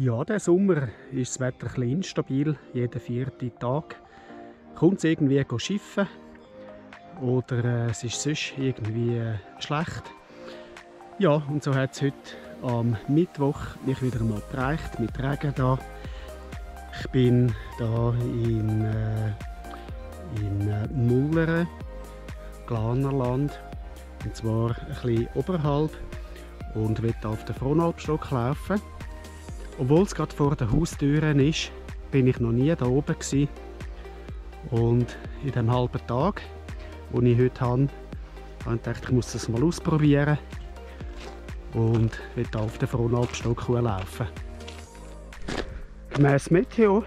Ja, der Sommer ist das Wetter ein instabil, jeden vierten Tag. Kommt es irgendwie schiffen oder äh, es ist sonst irgendwie schlecht. Ja, und so hat es heute am Mittwoch mich wieder mal gereicht mit Regen da. Ich bin da in, äh, in äh, Glanerland, und zwar ein bisschen oberhalb und will auf den Fronalpstock laufen. Obwohl es gerade vor den Haustüren ist, bin ich noch nie da oben gewesen. Und in dem halben Tag, den ich heute habe, habe ich gedacht, ich muss das mal ausprobieren und will auf den Fronalpstock laufen. Gemäss Meteo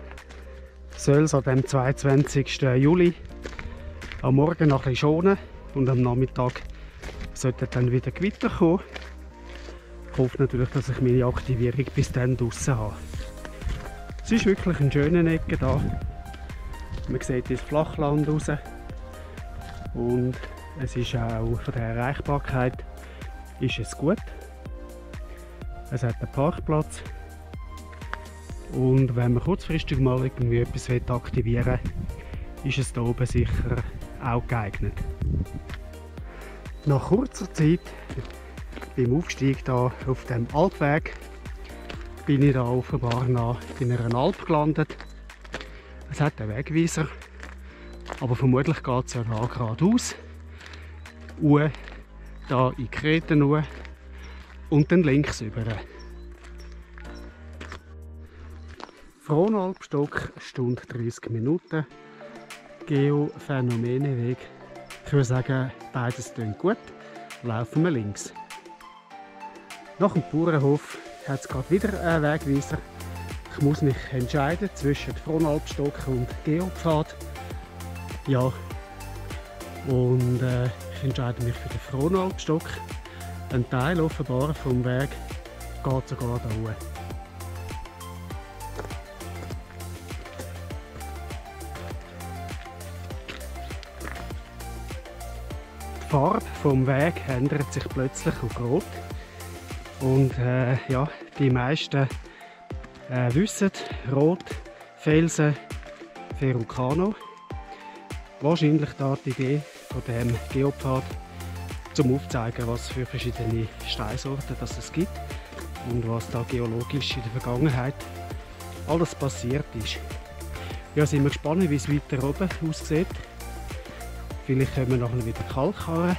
soll es am 22. Juli am Morgen noch ein bisschen schonen und am Nachmittag sollte dann wieder Gewitter kommen. Hoffe natürlich, dass ich meine Aktivierung bis dann draußen habe. Es ist wirklich ein schöner Ecke da. Man sieht ins Flachland raus. Und es ist auch von der Erreichbarkeit ist es gut. Es hat einen Parkplatz. Und wenn man kurzfristig mal irgendwie etwas aktivieren will, ist es hier oben sicher auch geeignet. Nach kurzer Zeit beim Aufstieg da auf dem Alpweg bin ich da offenbar nach in einer Alp gelandet. Es hat einen Wegweiser, aber vermutlich geht es ja da geradeaus. Uhr da in Kreten und dann links über. Fronalpstock, Stunde 30 Minuten. Geophänomeneweg. Ich würde sagen, beides klingt gut. Laufen wir links. Nach dem Bauernhof hat es gerade wieder einen Wegweiser. Ich muss mich entscheiden zwischen Fronalpstock und Geopfad. Ja, und äh, ich entscheide mich für den Fronalpstock. Ein Teil offenbar vom Weg geht sogar da hoch. Die Farbe vom Weg ändert sich plötzlich auf Rot. Und äh, ja, die meisten äh, wissen, Rot, Felsen, Ferrucano. Wahrscheinlich da die Idee von dem Geopard, zum aufzeigen, was für verschiedene Steinsorten das es gibt und was da geologisch in der Vergangenheit alles passiert ist. Ja, sind wir gespannt, wie es weiter oben aussieht. Vielleicht können wir nachher wieder Kalkkarren.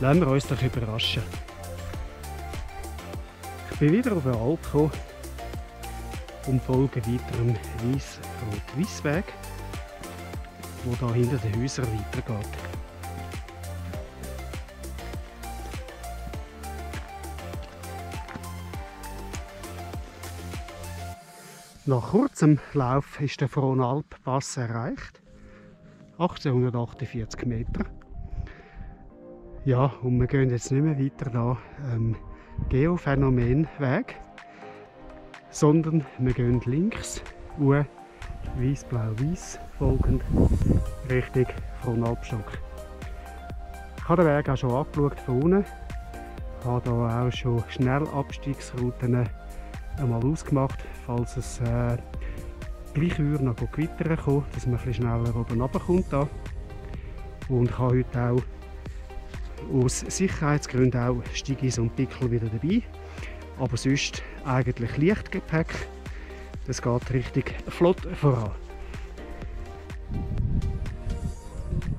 Lassen wir uns doch überraschen. Ich bin wieder auf den Alp gekommen und folge weiter dem Weiss-Rot-Weissweg, wo da hinter den Häusern weitergeht. Nach kurzem Lauf ist der Fronalp-Pass erreicht. 1848 Meter. Ja, und wir gehen jetzt nicht mehr weiter da. Ähm, Geophänomenweg, sondern wir gehen links, Uhr, weiß, blau, weiß, folgend Richtung Fronalpstock. Ich habe den Weg auch schon angeschaut von unten. Ich habe hier auch schon Schnellabstiegsrouten einmal ausgemacht, falls es äh, gleich würde noch gewittern kommen, dass man ein schneller oben runterkommt. Und ich habe heute auch aus Sicherheitsgründen auch Stigis und Pickel wieder dabei. Aber sonst eigentlich Lichtgepäck. Das geht richtig flott voran.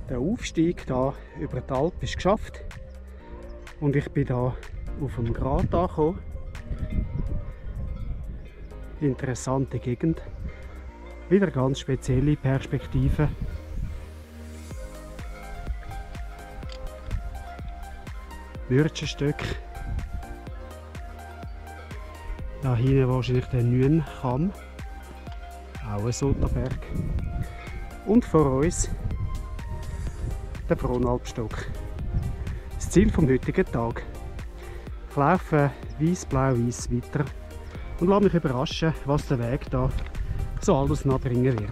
Der Aufstieg da über die Alp ist geschafft. Und ich bin da auf dem Grat angekommen. Interessante Gegend. Wieder ganz spezielle Perspektive. Würzenstück. Da hinten wahrscheinlich der Nünkamm, auch ein Soterberg. Und vor uns der Fronalpstock. Das Ziel vom heutigen Tag. Ich laufe weiß, blau, weiß weiter und lasse mich überraschen, was der Weg da so alles noch bringen wird.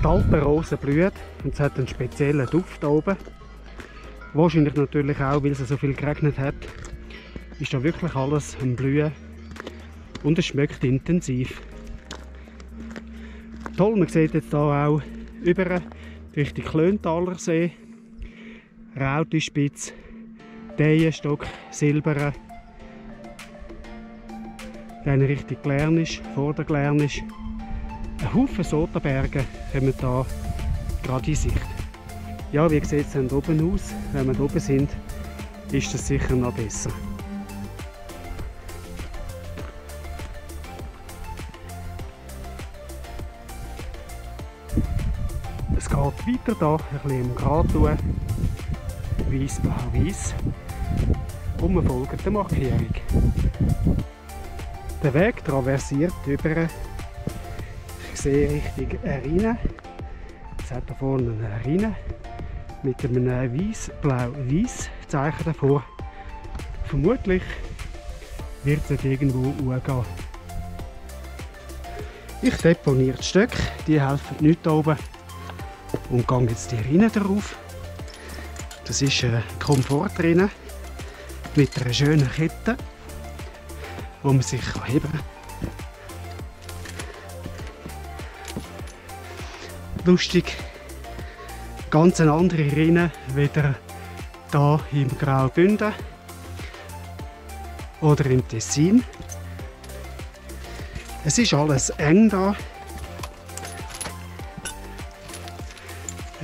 Die Alpenrose blüht und es hat einen speziellen Duft oben. Wahrscheinlich natürlich auch, weil es so viel geregnet hat, ist da wirklich alles am Blühen. und es schmeckt intensiv. Toll, man sieht jetzt hier auch über Richtung Klöntaler See, Rautispitz, Deienstock, Silberen, dann Richtung Glernisch, vor der Glernisch. Ein Haufen Sotenberge kommen hier gerade in Sicht. Ja, wie sieht es denn oben aus? Wenn wir oben sind, ist das sicher noch besser. Es geht weiter hier, ein bisschen im Grat weiß, blau, weiß. Und wir folgen der Markierung. Der Weg traversiert über, ich sehe Richtung Rheine. Jetzt hat da vorne eine Rheine mit einem weiß, blau, weiß Zeichen davor. Vermutlich wird es irgendwo hochgehen. Ich deponiere die Stöcke, die helfen nicht hier oben und gehe jetzt die Rinne drauf. Das ist eine Komfortrinne mit einer schönen Kette, wo man sich heben kann. Lustig, ganz eine andere Rinne wieder hier im Graubünden oder im Tessin. Es ist alles eng da.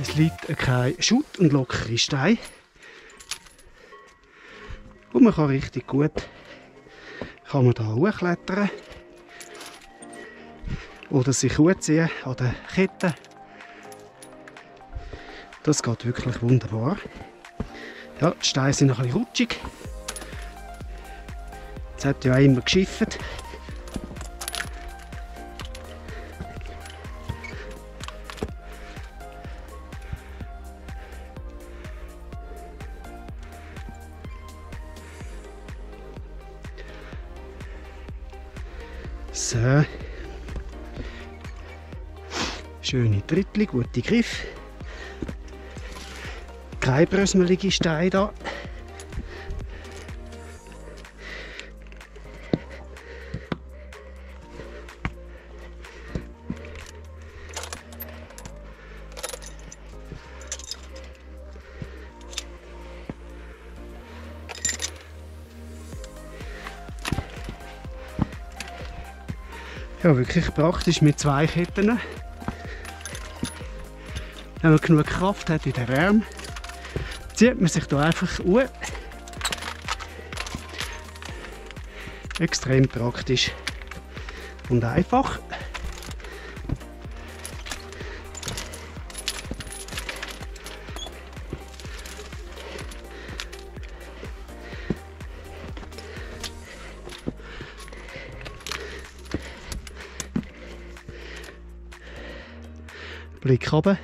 Es liegt kein Schutt und lockere Stein. Und man kann richtig gut kann man da hochklettern oder sich hochziehen an der Kette. Das geht wirklich wunderbar. Ja, die Steine sind noch ein bisschen rutschig. Es hat ja auch immer geschifft. So. Schöne Trittli, gute Griff brösmelige Steine da. Ja, wirklich praktisch mit zwei Ketten. Wenn man genug Kraft hat in der Arm zieht man sich da einfach um. Extrem praktisch und einfach. Blick runter.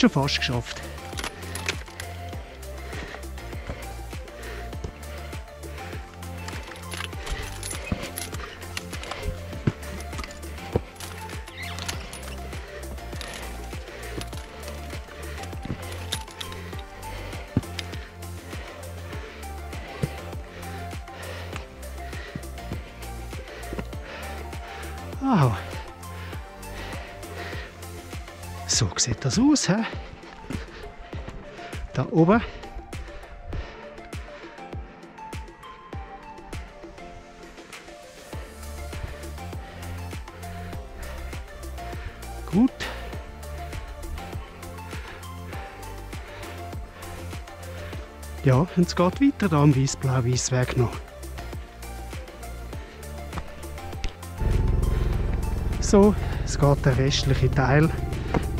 Schon fast geschafft. So sieht das aus. He? Da oben. Gut. Ja, und es geht weiter da am Weiß-Blau-Weiß-Weg noch. So, es geht der restliche Teil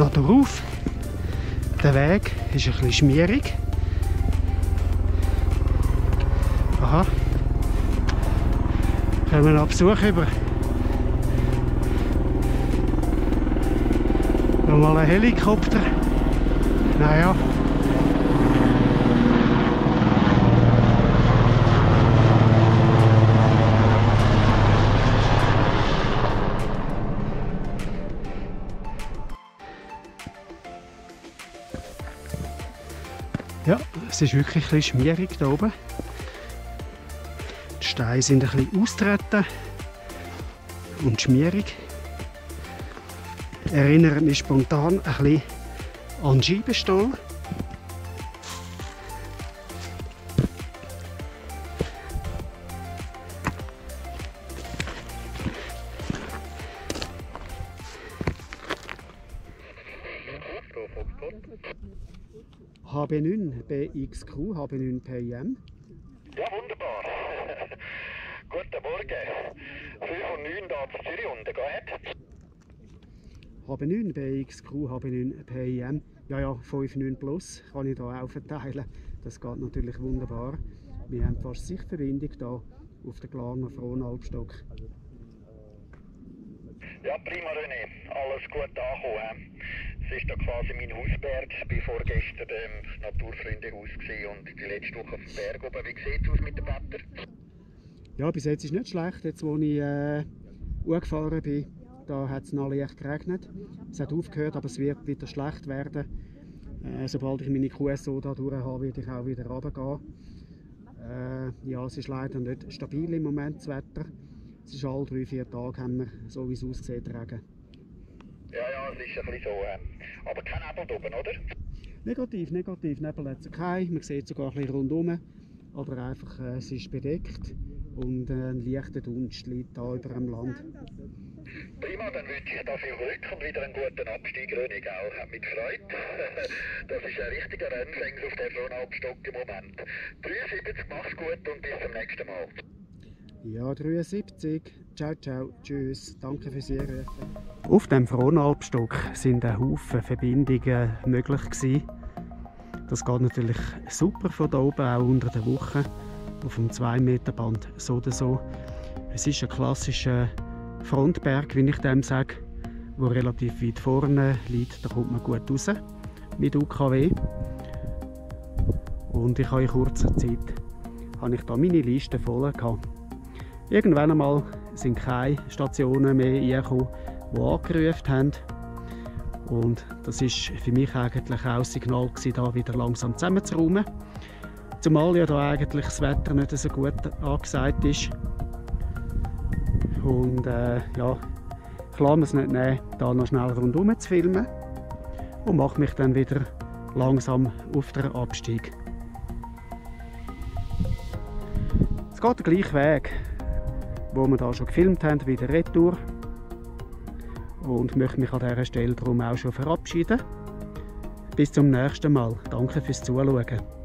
noch darauf. Der Weg ist ein bisschen schmierig. Aha. Können wir noch Besuch über. Nochmal ein Helikopter. Naja. Es ist wirklich ein bisschen schmierig hier oben. Die Steine sind ein bisschen austreten und schmierig. Erinnert mich spontan ein bisschen an Scheibenstahl. HB9 BXQ, HB9 PIM. Ja, wunderbar. Guten Morgen. 5 und 9 da zu Zürich unten, geht? HB9 BXQ, HB9 PIM. Ja, ja, 5.9 Plus kann ich hier auch verteilen. Das geht natürlich wunderbar. Wir haben fast Sichtverbindung hier auf der Glarner Frohnalbstock. Ja, prima René. Alles gut angekommen. Es ist da quasi mein Hausberg. Ich war vorgestern im Naturfreundehaus und die letzte Woche auf dem Berg oben. Wie sieht es aus mit dem Wetter? Ja, bis jetzt ist es nicht schlecht. Jetzt, wo ich äh, gefahren bin, da hat es noch leicht geregnet. Es hat aufgehört, aber es wird wieder schlecht werden. Äh, sobald ich meine QSO da durch habe, werde ich auch wieder runtergehen. Äh, ja, es ist leider nicht stabil im Moment, das Wetter. Es ist alle drei, vier Tage haben wir, so wie es aussieht, Regen. Ja, ja, es ist ein bisschen so. Äh, aber kein Nebel oben, oder? Negativ, negativ. Nebel hat es keinen. Man sieht sogar ein bisschen rundherum. Aber einfach, äh, es ist bedeckt und äh, ein leichter Dunst liegt da über dem Land. Prima, dann wünsche ich da viel Glück und wieder einen guten Abstieg, gell? Hat mich gefreut. das ist ein richtiger Rennfänger auf der Frohnalbstock im Moment. 73, mach's gut und bis zum nächsten Mal. Ja, 73. Ciao, ciao, tschüss. Danke fürs Einrufen. Auf dem Frohnalbstock sind ein Haufen Verbindungen möglich gewesen. Das geht natürlich super von da oben, auch unter der Woche. Auf dem 2 Meter Band so oder so. Es ist ein klassischer Frontberg, wie ich dem sage, wo relativ weit vorne liegt. Da kommt man gut raus mit UKW. Und ich habe in kurzer Zeit habe ich da meine Liste voll gehabt. Irgendwann einmal sind keine Stationen mehr reingekommen, die angerufen haben. Und das ist für mich eigentlich auch das Signal, gewesen, da wieder langsam zusammenzuräumen. Zumal ja da eigentlich das Wetter nicht so gut angesagt ist. Und äh, ja, ich lasse es nicht nehmen, da noch schnell rundherum zu filmen und mache mich dann wieder langsam auf den Abstieg. Es geht den gleichen Weg wo wir da schon gefilmt haben, wieder retour. Und möchte mich an dieser Stelle darum auch schon verabschieden. Bis zum nächsten Mal. Danke fürs Zuschauen.